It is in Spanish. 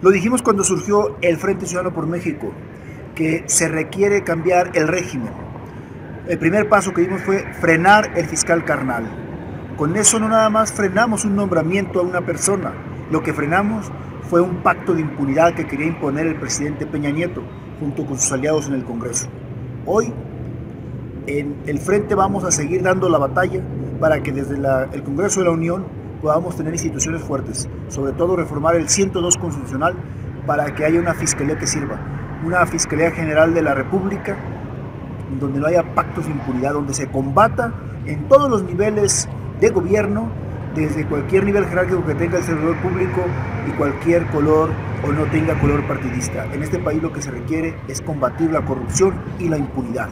Lo dijimos cuando surgió el Frente Ciudadano por México, que se requiere cambiar el régimen. El primer paso que dimos fue frenar el fiscal carnal. Con eso no nada más frenamos un nombramiento a una persona, lo que frenamos fue un pacto de impunidad que quería imponer el presidente Peña Nieto junto con sus aliados en el Congreso. Hoy en el frente vamos a seguir dando la batalla para que desde el Congreso de la Unión podamos tener instituciones fuertes, sobre todo reformar el 102 constitucional para que haya una fiscalía que sirva, una fiscalía general de la República donde no haya pactos de impunidad, donde se combata en todos los niveles de gobierno, desde cualquier nivel jerárquico que tenga el servidor público y cualquier color o no tenga color partidista. En este país lo que se requiere es combatir la corrupción y la impunidad.